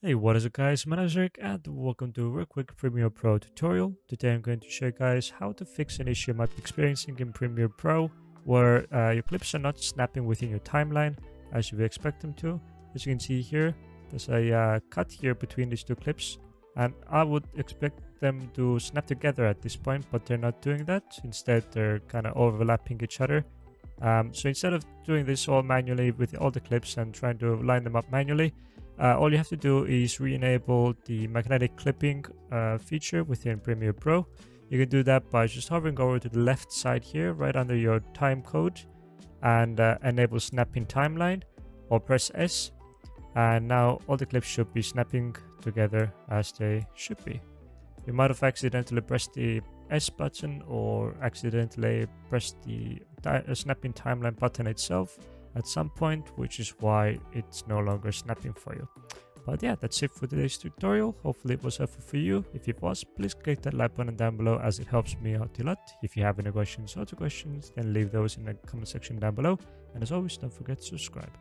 Hey, what is up guys, my name is Eric and welcome to a real quick Premiere Pro tutorial. Today I'm going to show you guys how to fix an issue you might be experiencing in Premiere Pro where uh, your clips are not snapping within your timeline as you would expect them to. As you can see here, there's a uh, cut here between these two clips and I would expect them to snap together at this point but they're not doing that. Instead they're kind of overlapping each other. Um, so instead of doing this all manually with all the clips and trying to line them up manually, uh, all you have to do is re-enable the magnetic clipping uh, feature within Premiere Pro. You can do that by just hovering over to the left side here, right under your time code, and uh, enable snapping timeline, or press S. And now all the clips should be snapping together as they should be. You might have accidentally pressed the S button or accidentally pressed the uh, snapping timeline button itself at some point, which is why it's no longer snapping for you. But yeah, that's it for today's tutorial. Hopefully it was helpful for you. If it was, please click that like button down below as it helps me out a lot. If you have any questions or other questions, then leave those in the comment section down below. And as always, don't forget to subscribe.